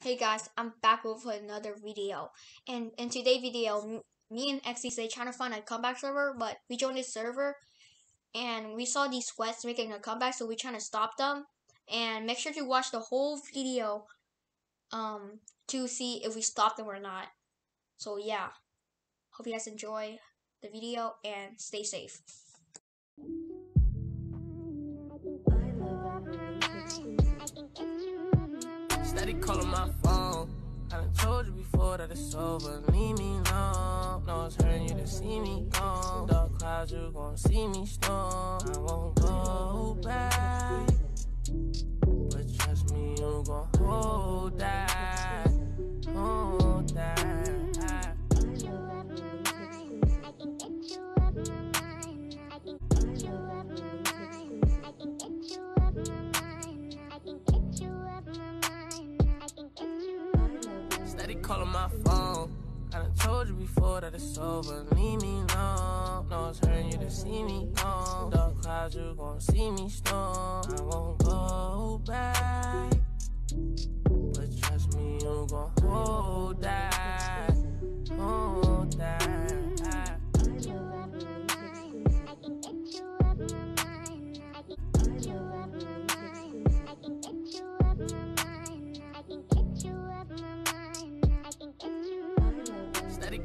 Hey guys, I'm back with another video. And in today's video, me and XCC trying to find a comeback server, but we joined this server and we saw these sweats making a comeback, so we're trying to stop them. And make sure to watch the whole video um to see if we stop them or not. So yeah. Hope you guys enjoy the video and stay safe. Steady calling my phone. I done told you before that it's over. Leave me alone. No, it's hurting you to see me gone. Dark clouds, you gon' see me storm. I won't go back. But trust me, you gon' hold calling my phone. I told you before that it's over. Leave me alone. No, it's hurting you to see me gone. Dark clouds, you gon' see me storm. I won't go back. But trust me, you gon' hold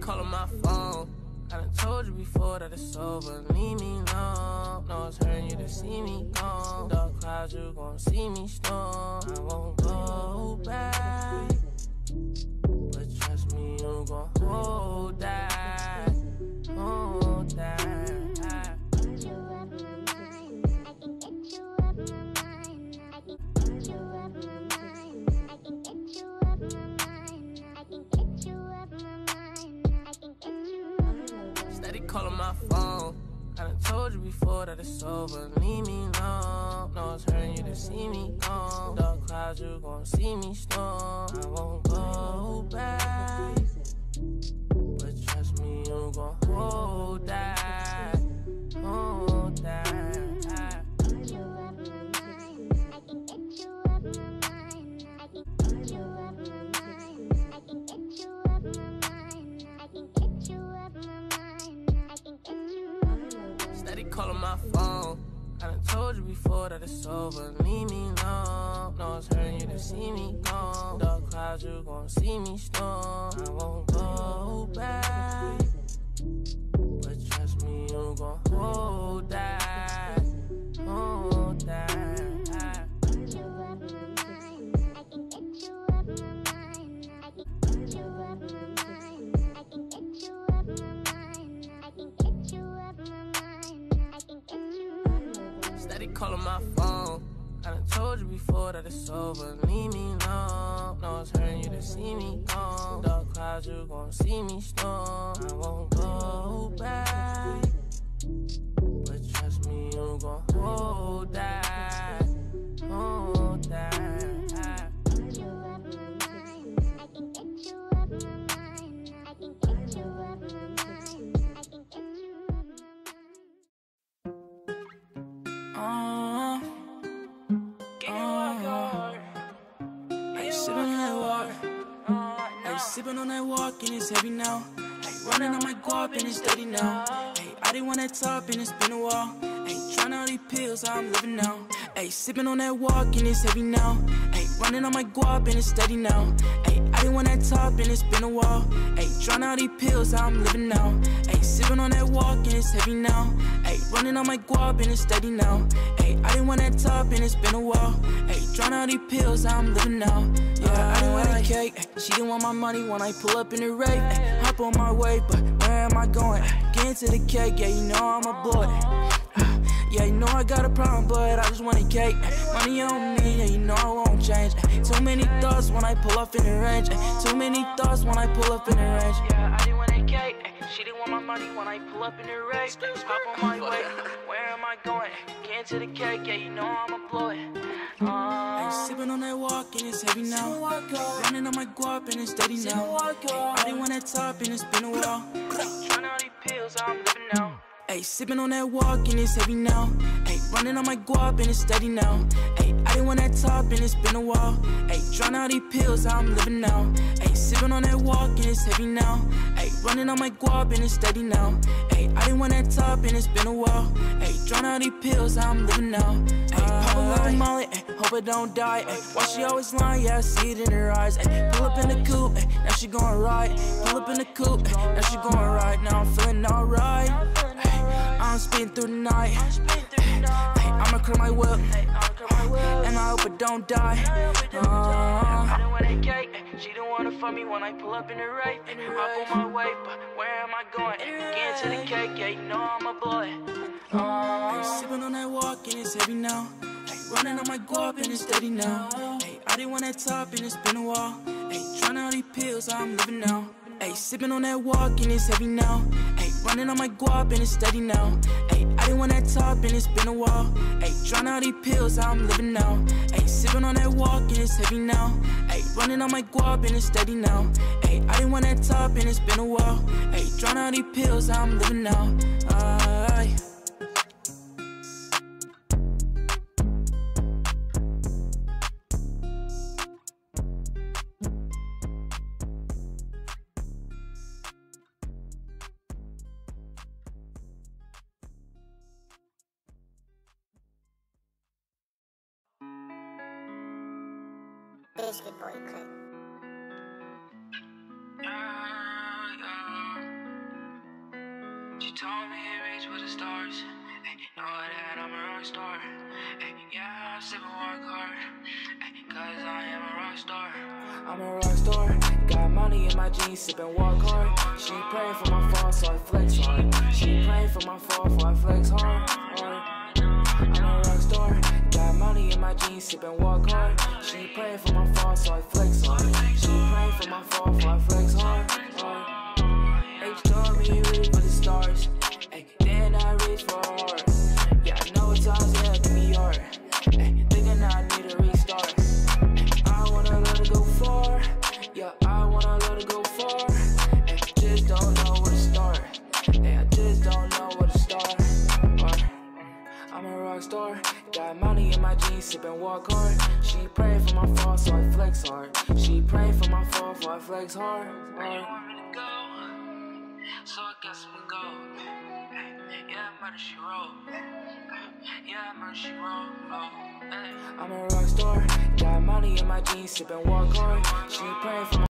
Steady calling my phone. I done told you before that it's over. Leave me alone. No, it's hurting you to see me gone. Dark clouds, you gon' see me storm. I won't go back. But trust me, you gon' hold that. Hold that. Steady before that it's over. Leave me alone. No, it's hurting you to see me gone. Dark clouds, you gon' see me storm. I won't go back. But trust me, you gon' told you before that it's over. Leave me alone. No, it's hurting you to see me gone. Dark clouds, you gon' see me storm. I won't go back. But trust me, you gon' hold Steady calling my phone. I done told you before that it's over. Leave me alone. No, it's hurting you to see me gone. Dark clouds, you gon' see me storm. I won't go back. But trust me, you gon' hold sipping on that walk and it's heavy now. Hey, running on my guap and it's steady now. Hey, I didn't want that top and it's been a while. Hey, trying all these pills, I'm living now. Hey, sipping on that walk and it's heavy now. Hey, running on my guap and it's steady now. Hey, I didn't want that top and it's been a while. Hey, trying all these pills, I'm living now. Hey, sipping on that walk and it's heavy now. Hey, running on my guap and it's steady now. Hey, I didn't want that top and it's been a while. Hey, trying all these pills, I'm living now. I didn't want that cake. She didn't want my money when I pull up in the rave. Hop on my way, but where am I going? Get into the cake, yeah, you know I'm a boy. Yeah, you know I got a problem, but I just want a cake. Money on me, yeah, you know I won't change. Too many thoughts when I pull up in the range. Too many thoughts when I pull up in the range. Yeah, I didn't want a cake. She didn't want my money when I pull up in the range. Hop on my way. Where am I going? Get into the cake, yeah, you know I'ma blow it. Uh, hey, sipping on that walk and it's heavy now. Running on my guap and it's steady now. I didn't want that top and it's been a while. Trying all these pills, I'm living now. Hey, sipping on that walk and it's heavy now. Hey, running on my guap and it's steady now. Hey, I didn't want that top and it's been a while. Hey, trying out these pills, how I'm living now. Hey, sipping on that walk and it's heavy now. Hey, running on my guap and it's steady now. Hey, I didn't want that top and it's been a while. Hey, trying out these pills, how I'm living now. Hey, pop a little molly, ay, hope I don't die. Ay, why she always lying? Yeah, I see it in her eyes. Ay, pull up in the coupe, ay, now she going right. Pull up in the coupe, ay, now she going right. Now I'm feeling alright. I'm speeding through the night. Hey, I'ma clear my whip. And I hope it don't die. Uh, I don't want that cake. She don't wanna fuck me when I pull up in the right. Up on my way, but where am I going? Get to the cake, yeah, you know I'm a boy. Hey, sipping on that walk and it's heavy now. Hey, running on my guap and it's steady now. Hey, I didn't want that top and it's been a while. Trying out these pills, I'm living now. Hey, sipping on that walk and it's heavy now. Hey, running on my guap and it's steady now. Hey, I didn't want that top and it's been a while. Hey, trying out these pills, I'm living now. Hey, sipping on that walk and it's heavy now. Hey, running on my guap and it's steady now. Hey, I didn't want that top and it's been a while. Hey, trying out these pills, I'm living now. Aye. Biscuit Boy. She told me it reach for the stars. Know that I'm a rock star. Yeah, sip hard. Cause I am a. I'm a got money in my jeans, sippin' walk hard. She praying for my fall, so I flex hard. She praying for my fall, so I flex hard. hard. My jeans, sippin' walk hard. She praying for my fall, so I flex hard. She praying for my fall, so I flex hard. Jeans, sippin' walk hard. She praying for my fall, so I flex hard. She praying for my fall, so I flex hard. You hard. want me to go? So I guess we go. Yeah, murder she wrote. Yeah, murder she. Oh. I'm a rock star. Got money in my jeans, sippin' walk hard. She praying for my